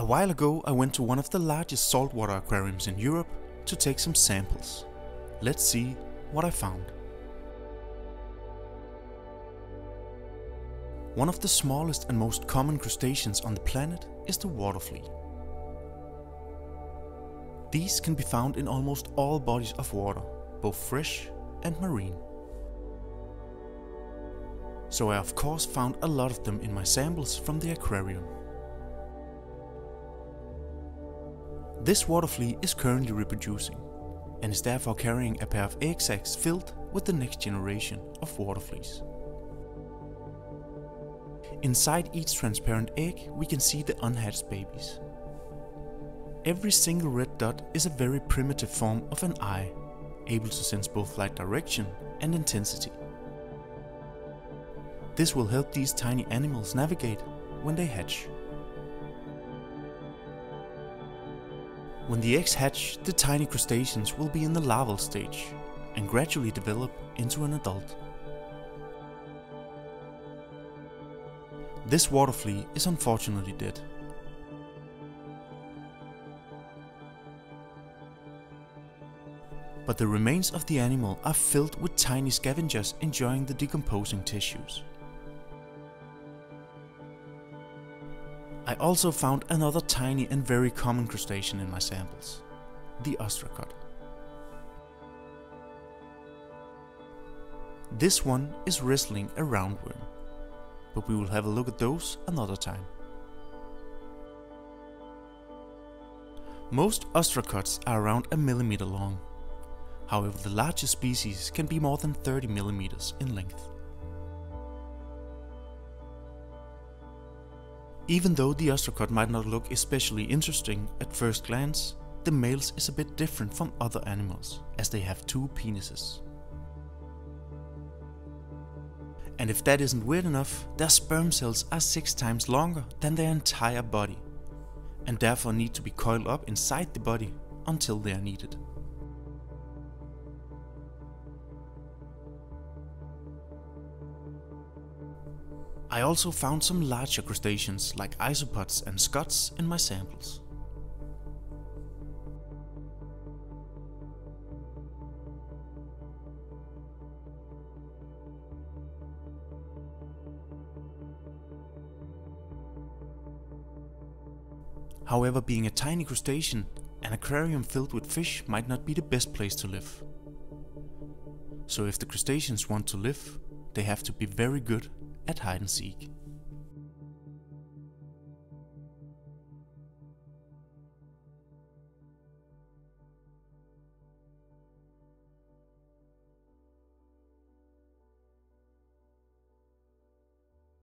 A while ago I went to one of the largest saltwater aquariums in Europe to take some samples. Let's see what I found. One of the smallest and most common crustaceans on the planet is the water flea. These can be found in almost all bodies of water, both fresh and marine. So I of course found a lot of them in my samples from the aquarium. This water flea is currently reproducing and is therefore carrying a pair of egg sacs filled with the next generation of water fleas. Inside each transparent egg we can see the unhatched babies. Every single red dot is a very primitive form of an eye, able to sense both light direction and intensity. This will help these tiny animals navigate when they hatch. When the eggs hatch, the tiny crustaceans will be in the larval stage and gradually develop into an adult. This water flea is unfortunately dead. But the remains of the animal are filled with tiny scavengers enjoying the decomposing tissues. I also found another tiny and very common crustacean in my samples, the ostracod. This one is wrestling a roundworm, but we will have a look at those another time. Most ostracods are around a millimeter long. However, the largest species can be more than 30 millimeters in length. Even though the ostracod might not look especially interesting at first glance, the males is a bit different from other animals, as they have two penises. And if that isn't weird enough, their sperm cells are 6 times longer than their entire body, and therefore need to be coiled up inside the body until they are needed. I also found some larger crustaceans like isopods and scuds in my samples. However, being a tiny crustacean, an aquarium filled with fish might not be the best place to live. So if the crustaceans want to live, they have to be very good at hide and seek.